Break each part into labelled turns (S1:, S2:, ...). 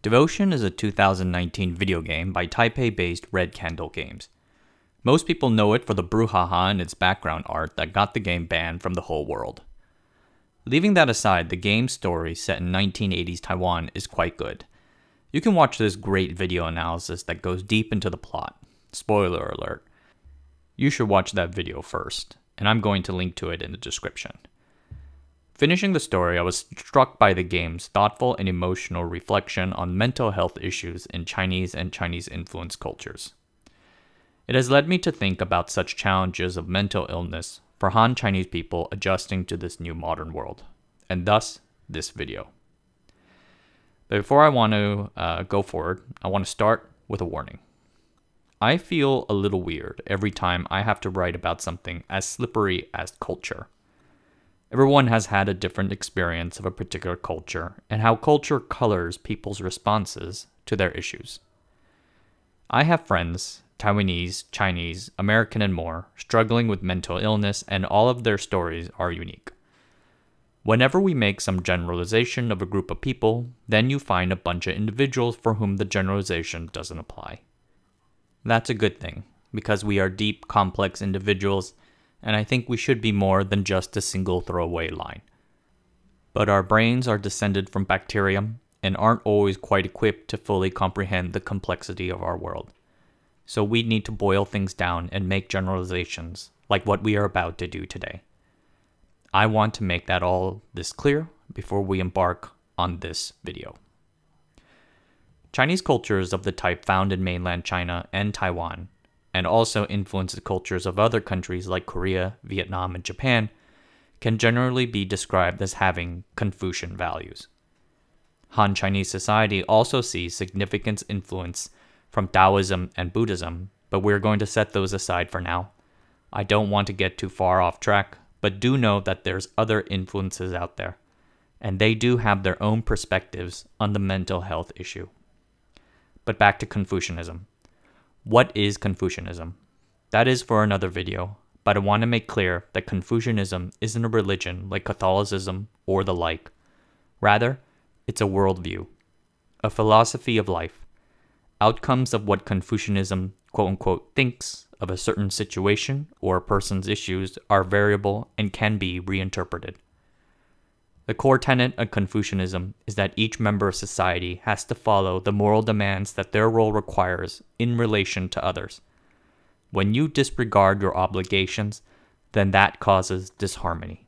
S1: Devotion is a 2019 video game by Taipei based Red Candle Games. Most people know it for the brouhaha and its background art that got the game banned from the whole world. Leaving that aside, the game's story, set in 1980s Taiwan, is quite good. You can watch this great video analysis that goes deep into the plot. Spoiler alert. You should watch that video first, and I'm going to link to it in the description. Finishing the story, I was struck by the game's thoughtful and emotional reflection on mental health issues in Chinese and Chinese influenced cultures. It has led me to think about such challenges of mental illness for Han Chinese people adjusting to this new modern world, and thus this video. But before I want to uh, go forward, I want to start with a warning. I feel a little weird every time I have to write about something as slippery as culture. Everyone has had a different experience of a particular culture and how culture colors people's responses to their issues. I have friends, Taiwanese, Chinese, American, and more, struggling with mental illness, and all of their stories are unique. Whenever we make some generalization of a group of people, then you find a bunch of individuals for whom the generalization doesn't apply. That's a good thing, because we are deep, complex individuals and I think we should be more than just a single throwaway line. But our brains are descended from bacterium and aren't always quite equipped to fully comprehend the complexity of our world. So we need to boil things down and make generalizations, like what we are about to do today. I want to make that all this clear before we embark on this video. Chinese cultures of the type found in mainland China and Taiwan and also influence the cultures of other countries like Korea, Vietnam, and Japan, can generally be described as having Confucian values. Han Chinese society also sees significant influence from Taoism and Buddhism, but we're going to set those aside for now. I don't want to get too far off track, but do know that there's other influences out there, and they do have their own perspectives on the mental health issue. But back to Confucianism. What is Confucianism? That is for another video, but I want to make clear that Confucianism isn't a religion like Catholicism or the like. Rather, it's a worldview, a philosophy of life. Outcomes of what Confucianism quote unquote thinks of a certain situation or a person's issues are variable and can be reinterpreted. The core tenet of Confucianism is that each member of society has to follow the moral demands that their role requires in relation to others. When you disregard your obligations, then that causes disharmony.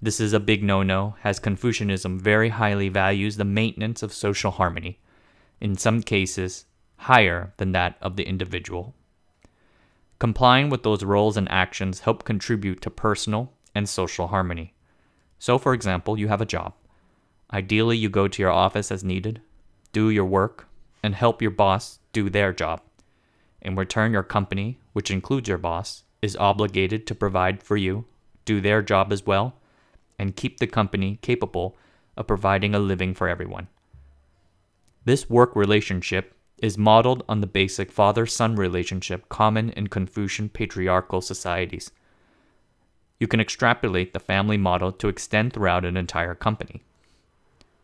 S1: This is a big no no, as Confucianism very highly values the maintenance of social harmony, in some cases, higher than that of the individual. Complying with those roles and actions help contribute to personal and social harmony. So, for example, you have a job. Ideally, you go to your office as needed, do your work, and help your boss do their job. In return, your company, which includes your boss, is obligated to provide for you, do their job as well, and keep the company capable of providing a living for everyone. This work relationship is modeled on the basic father son relationship common in Confucian patriarchal societies. You can extrapolate the family model to extend throughout an entire company.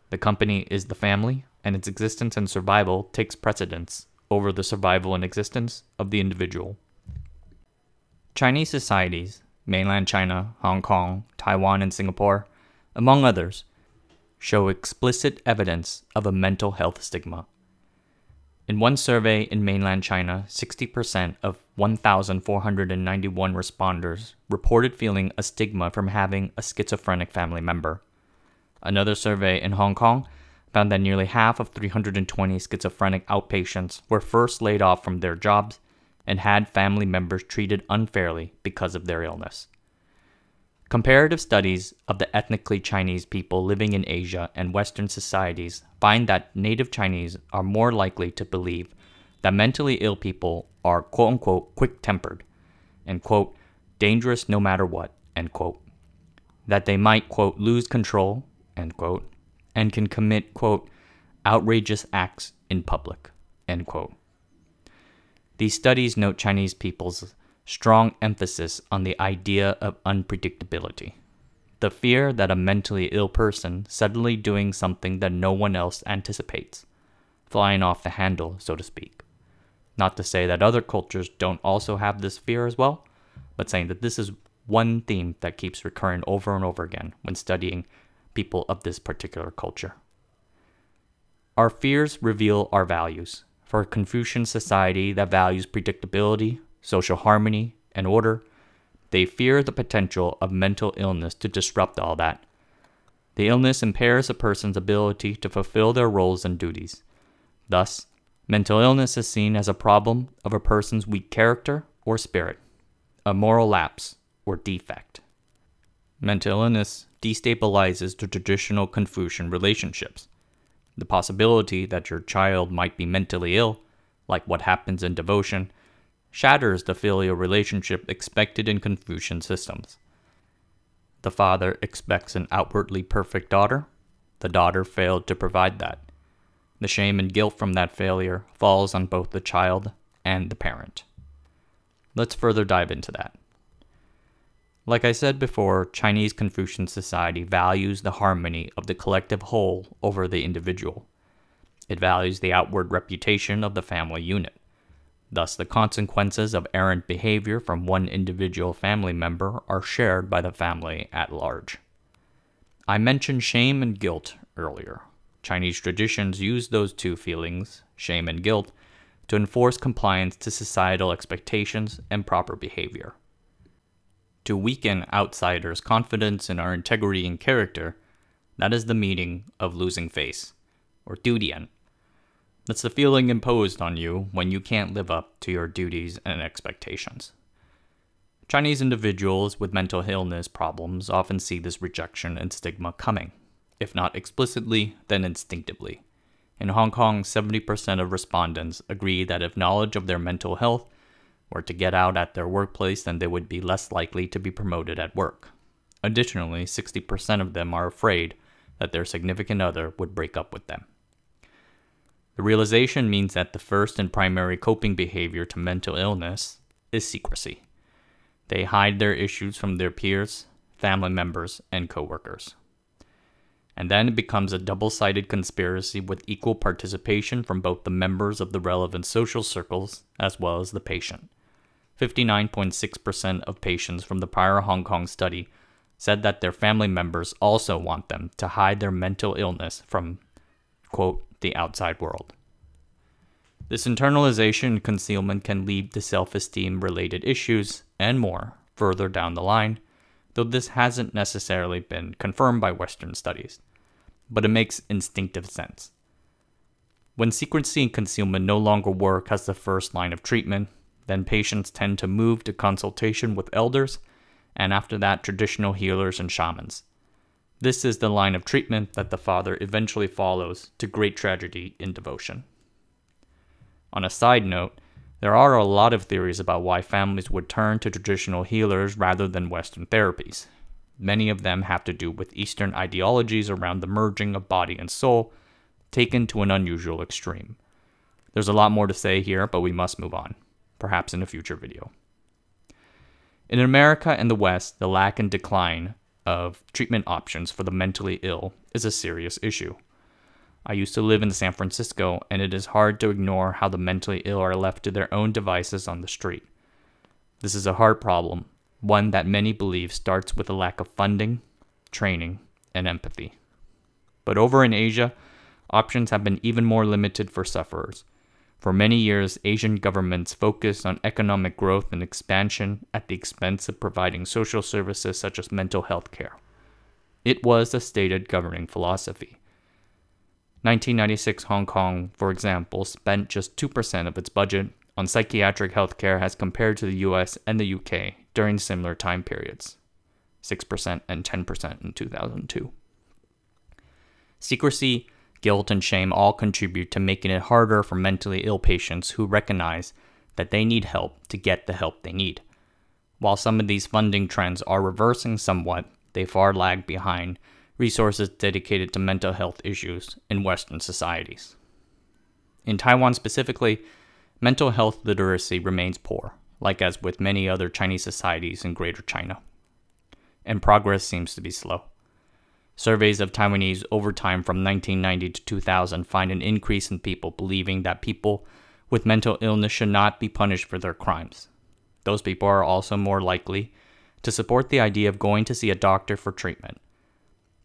S1: The company is the family, and its existence and survival takes precedence over the survival and existence of the individual. Chinese societies, mainland China, Hong Kong, Taiwan, and Singapore, among others, show explicit evidence of a mental health stigma. In one survey in mainland China, 60% of 1,491 responders reported feeling a stigma from having a schizophrenic family member. Another survey in Hong Kong found that nearly half of 320 schizophrenic outpatients were first laid off from their jobs and had family members treated unfairly because of their illness. Comparative studies of the ethnically Chinese people living in Asia and Western societies find that native Chinese are more likely to believe that mentally ill people are quote unquote quick tempered and quote dangerous no matter what end quote. That they might quote lose control end quote and can commit quote outrageous acts in public end quote. These studies note Chinese people's strong emphasis on the idea of unpredictability. The fear that a mentally ill person suddenly doing something that no one else anticipates, flying off the handle, so to speak. Not to say that other cultures don't also have this fear as well, but saying that this is one theme that keeps recurring over and over again when studying people of this particular culture. Our fears reveal our values. For a Confucian society that values predictability, social harmony, and order, they fear the potential of mental illness to disrupt all that. The illness impairs a person's ability to fulfill their roles and duties. Thus, mental illness is seen as a problem of a person's weak character or spirit, a moral lapse or defect. Mental illness destabilizes the traditional Confucian relationships. The possibility that your child might be mentally ill, like what happens in devotion, shatters the filial relationship expected in Confucian systems. The father expects an outwardly perfect daughter. The daughter failed to provide that. The shame and guilt from that failure falls on both the child and the parent. Let's further dive into that. Like I said before, Chinese Confucian society values the harmony of the collective whole over the individual. It values the outward reputation of the family unit. Thus, the consequences of errant behavior from one individual family member are shared by the family at large. I mentioned shame and guilt earlier. Chinese traditions use those two feelings, shame and guilt, to enforce compliance to societal expectations and proper behavior to weaken outsiders' confidence in our integrity and character, that is the meaning of losing face, or dudian. That's the feeling imposed on you when you can't live up to your duties and expectations. Chinese individuals with mental illness problems often see this rejection and stigma coming, if not explicitly, then instinctively. In Hong Kong, 70% of respondents agree that if knowledge of their mental health were to get out at their workplace, then they would be less likely to be promoted at work. Additionally, 60% of them are afraid that their significant other would break up with them. The realization means that the first and primary coping behavior to mental illness is secrecy. They hide their issues from their peers, family members, and coworkers. And then it becomes a double sided conspiracy with equal participation from both the members of the relevant social circles as well as the patient. 59.6% of patients from the prior Hong Kong study said that their family members also want them to hide their mental illness from, quote, the outside world. This internalization and concealment can lead to self esteem related issues and more further down the line, though this hasn't necessarily been confirmed by Western studies. But it makes instinctive sense. When secrecy and concealment no longer work as the first line of treatment, then patients tend to move to consultation with elders, and after that, traditional healers and shamans. This is the line of treatment that the father eventually follows to great tragedy in devotion. On a side note, there are a lot of theories about why families would turn to traditional healers rather than Western therapies. Many of them have to do with Eastern ideologies around the merging of body and soul, taken to an unusual extreme. There's a lot more to say here, but we must move on perhaps in a future video. In America and the West, the lack and decline of treatment options for the mentally ill is a serious issue. I used to live in San Francisco, and it is hard to ignore how the mentally ill are left to their own devices on the street. This is a hard problem, one that many believe starts with a lack of funding, training, and empathy. But over in Asia, options have been even more limited for sufferers. For many years, Asian governments focused on economic growth and expansion at the expense of providing social services such as mental health care. It was a stated governing philosophy. 1996 Hong Kong, for example, spent just 2% of its budget on psychiatric health care as compared to the US and the UK during similar time periods 6% and 10% in 2002. Secrecy guilt, and shame all contribute to making it harder for mentally ill patients who recognize that they need help to get the help they need. While some of these funding trends are reversing somewhat, they far lag behind resources dedicated to mental health issues in Western societies. In Taiwan specifically, mental health literacy remains poor, like as with many other Chinese societies in Greater China, and progress seems to be slow. Surveys of Taiwanese over time from 1990 to 2000 find an increase in people believing that people with mental illness should not be punished for their crimes. Those people are also more likely to support the idea of going to see a doctor for treatment.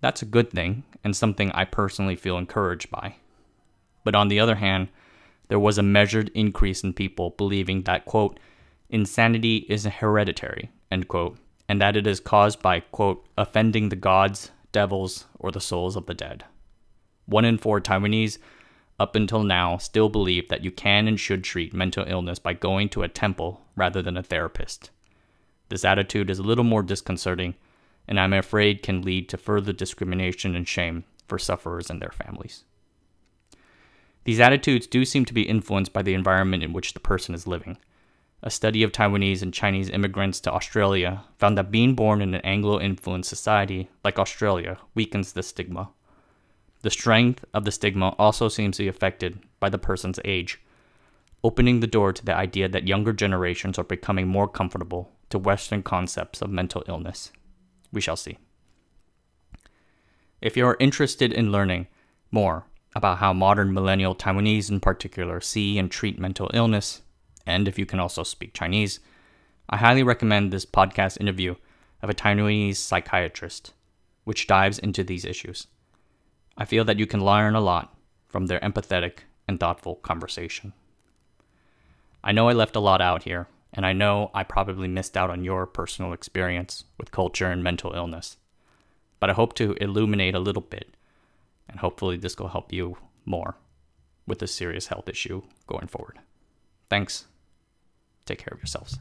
S1: That's a good thing and something I personally feel encouraged by. But on the other hand, there was a measured increase in people believing that, quote, insanity is hereditary, end quote, and that it is caused by, quote, offending the gods, devils, or the souls of the dead. One in four Taiwanese, up until now, still believe that you can and should treat mental illness by going to a temple rather than a therapist. This attitude is a little more disconcerting, and I'm afraid can lead to further discrimination and shame for sufferers and their families. These attitudes do seem to be influenced by the environment in which the person is living. A study of Taiwanese and Chinese immigrants to Australia found that being born in an Anglo influenced society like Australia weakens this stigma. The strength of the stigma also seems to be affected by the person's age, opening the door to the idea that younger generations are becoming more comfortable to Western concepts of mental illness. We shall see. If you are interested in learning more about how modern millennial Taiwanese in particular see and treat mental illness, and if you can also speak Chinese, I highly recommend this podcast interview of a Taiwanese psychiatrist, which dives into these issues. I feel that you can learn a lot from their empathetic and thoughtful conversation. I know I left a lot out here, and I know I probably missed out on your personal experience with culture and mental illness, but I hope to illuminate a little bit and hopefully this will help you more with this serious health issue going forward. Thanks. Take care of yourselves.